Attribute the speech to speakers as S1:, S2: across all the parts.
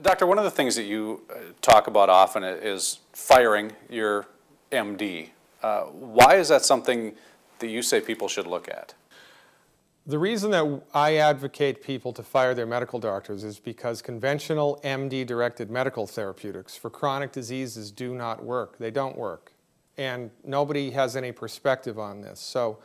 S1: Doctor, one of the things that you uh, talk about often is firing your MD. Uh, why is that something that you say people should look at?
S2: The reason that I advocate people to fire their medical doctors is because conventional MD-directed medical therapeutics for chronic diseases do not work. They don't work. And nobody has any perspective on this. So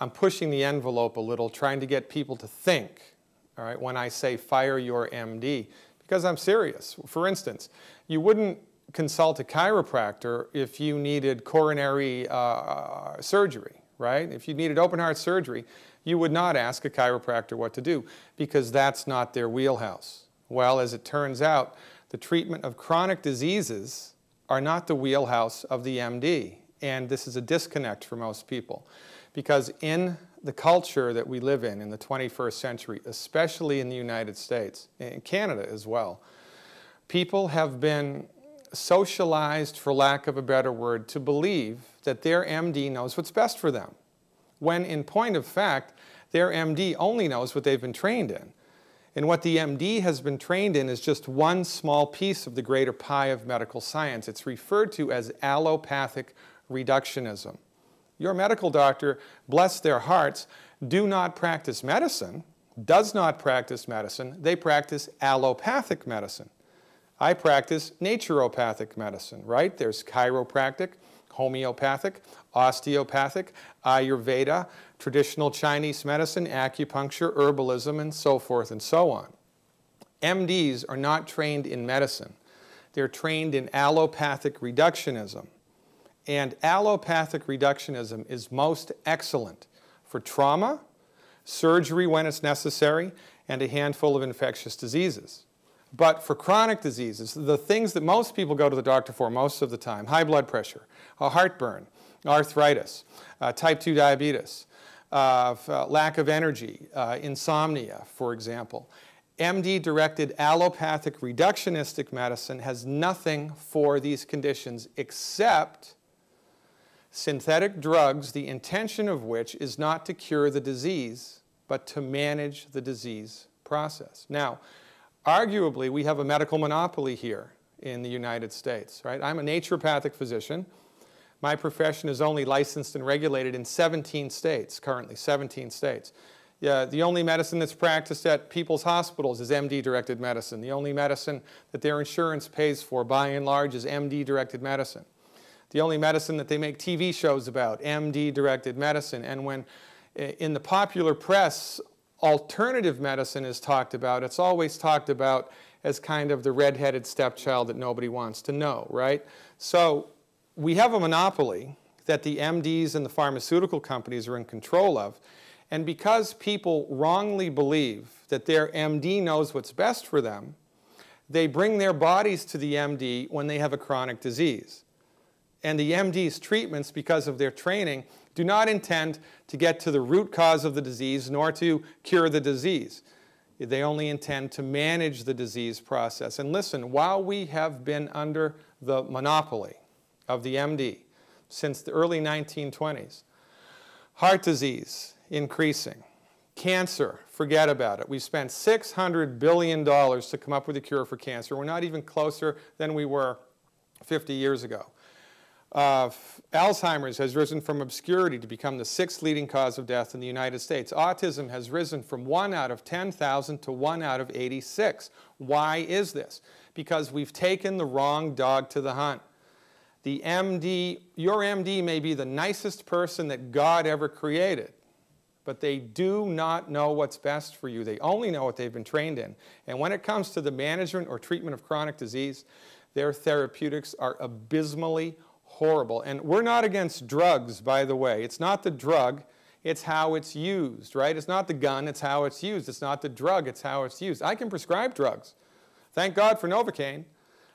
S2: I'm pushing the envelope a little, trying to get people to think, all right, when I say fire your MD because I'm serious. For instance, you wouldn't consult a chiropractor if you needed coronary uh, surgery, right? If you needed open heart surgery, you would not ask a chiropractor what to do because that's not their wheelhouse. Well, as it turns out, the treatment of chronic diseases are not the wheelhouse of the MD, and this is a disconnect for most people because in the culture that we live in in the 21st century, especially in the United States, and Canada as well, people have been socialized, for lack of a better word, to believe that their MD knows what's best for them, when in point of fact, their MD only knows what they've been trained in. And what the MD has been trained in is just one small piece of the greater pie of medical science. It's referred to as allopathic reductionism your medical doctor, bless their hearts, do not practice medicine, does not practice medicine. They practice allopathic medicine. I practice naturopathic medicine, right? There's chiropractic, homeopathic, osteopathic, Ayurveda, traditional Chinese medicine, acupuncture, herbalism, and so forth and so on. MDs are not trained in medicine. They're trained in allopathic reductionism. And allopathic reductionism is most excellent for trauma, surgery when it's necessary, and a handful of infectious diseases. But for chronic diseases, the things that most people go to the doctor for most of the time, high blood pressure, a heartburn, arthritis, uh, type 2 diabetes, uh, uh, lack of energy, uh, insomnia, for example, MD-directed allopathic reductionistic medicine has nothing for these conditions except synthetic drugs, the intention of which is not to cure the disease, but to manage the disease process. Now, arguably, we have a medical monopoly here in the United States, right? I'm a naturopathic physician. My profession is only licensed and regulated in 17 states, currently 17 states. Yeah, the only medicine that's practiced at people's hospitals is MD-directed medicine. The only medicine that their insurance pays for, by and large, is MD-directed medicine the only medicine that they make TV shows about, MD-directed medicine. And when eh, in the popular press, alternative medicine is talked about, it's always talked about as kind of the redheaded stepchild that nobody wants to know, right? So we have a monopoly that the MDs and the pharmaceutical companies are in control of. And because people wrongly believe that their MD knows what's best for them, they bring their bodies to the MD when they have a chronic disease and the MD's treatments, because of their training, do not intend to get to the root cause of the disease nor to cure the disease. They only intend to manage the disease process. And listen, while we have been under the monopoly of the MD since the early 1920s, heart disease increasing, cancer, forget about it. We spent $600 billion to come up with a cure for cancer. We're not even closer than we were 50 years ago. Uh, Alzheimer's has risen from obscurity to become the sixth leading cause of death in the United States. Autism has risen from 1 out of 10,000 to 1 out of 86. Why is this? Because we've taken the wrong dog to the hunt. The MD, your MD may be the nicest person that God ever created, but they do not know what's best for you. They only know what they've been trained in. And when it comes to the management or treatment of chronic disease, their therapeutics are abysmally horrible. And we're not against drugs, by the way. It's not the drug, it's how it's used, right? It's not the gun, it's how it's used. It's not the drug, it's how it's used. I can prescribe drugs. Thank God for Novocaine.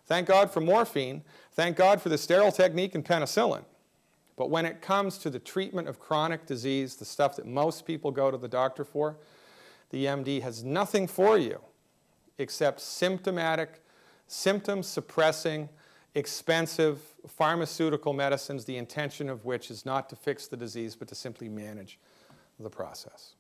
S2: Thank God for morphine. Thank God for the sterile technique and penicillin. But when it comes to the treatment of chronic disease, the stuff that most people go to the doctor for, the MD has nothing for you except symptomatic, symptom suppressing, expensive pharmaceutical medicines, the intention of which is not to fix the disease, but to simply manage the process.